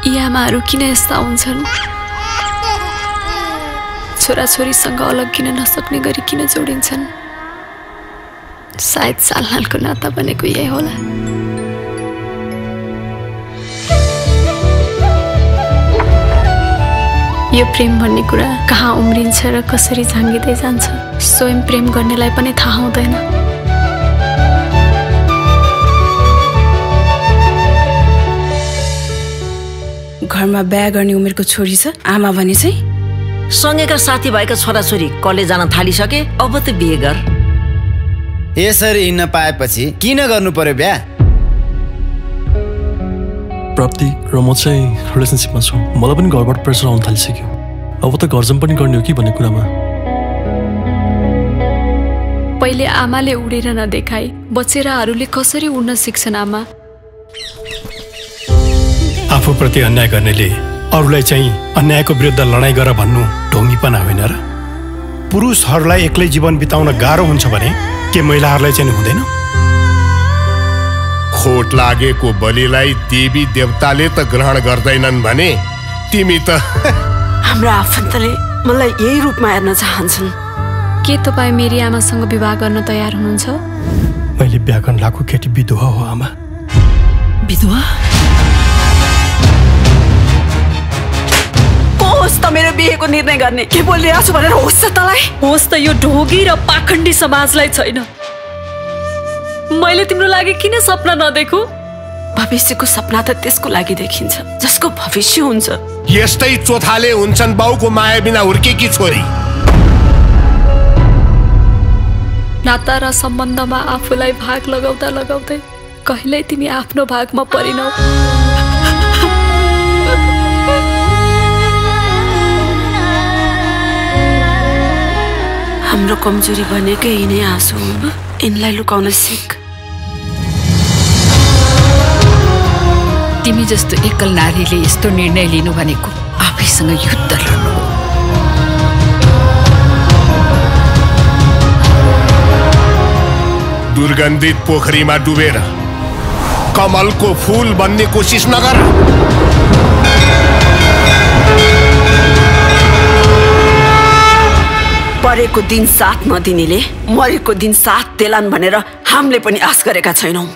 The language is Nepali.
यी आमाहरू किन यस्ता हुन्छन्? छोराछोरीसँग किन नसक्ने गरी किन जोडिन्छन्? सायद सालनालको नाता बनेको यही होला। यो प्रेम भन्ने कुरा कहाँ उम्रिन्छ र कसरी झाङ्गिँदै जान्छ स्वयं प्रेम गर्नेलाई पनि थाहा हुँदैन। घरमा बिहा गर्ने उमेरको छोरी छ आमा भने चाहिँ? सँगैका साथी भएका छोराछोरी कलेज जान थालिसके अब त बिहे गर। यसरी हिँड्न पाएपछि किन गर्नु पर्यो बिहा? प्राप्ति र म चाहिँ रिलेसनसिपमा छु। मलाई पनि घरबाट प्रेसर आउन थालिसक्यो। अब त घरजम पनि गर्ने हो कि भन्ने कुरामा? पहिले आमाले उडेर नदेखाई बचेराहरूले कसरी उड्न सिक्छन् आमा? आफूप्रति अन्याय गर्नेले अरूलाई चाहिँ अन्यायको विरुद्ध लडाइँ गर भन्नु ढोङ्गीपना होइन र? पुरुषहरूलाई एक्लै जीवन बिताउन गाह्रो हुन्छ भने के महिलाहरूलाई चाहिँ हुँदैन? खोट लागेको बलिलाई देवी देवताले त ग्रहण गर्दैनन् भने तिमी त हाम्रो आफन्तले मलाई यही रूपमा हेर्न चाहन्छन्। के तपाईँ मेरी आमासँग विवाह गर्न तयार हुनुहुन्छ? मैले बिहा गर्न लागेको केटी विधवा हो आमा। विधवा? बिहेको निर्णय गर्ने। के बोलिरहेको छु भनेर होस् त तँलाई। होस् त यो ढोगी र पाखण्डी समाजलाई छैन। मैले तिम्रो लागि किन सपना नदेखु? भविष्यको सपना त त्यसको लागि देखिन्छ जसको भविष्य हुन्छ। यस्तै चोथाले हुन्छन् बाउको माया बिना हुर्केकी छोरी। नाता र सम्बन्धमा आफूलाई भाग लगाउँदा लगाउँदै कहिल्यै तिमी आफ्नो भागमा परिनौ। हाम्रो कमजोरी भनेकै यिनै आँसु हुन् यिनलाई लुकाउन सिक। तिमी जस्तो एकल नारीले यस्तो निर्णय लिनु भनेको आफैसँग युद्ध लड्नु हो। दुर्गन्धित पोखरीमा डुबेर कमलको फुल बन्ने कोसिस नगर। परेको दिन साथ नदिनेले मरेको दिन साथ देलान् भनेर हामीले पनि आश गरेका छैनौँ।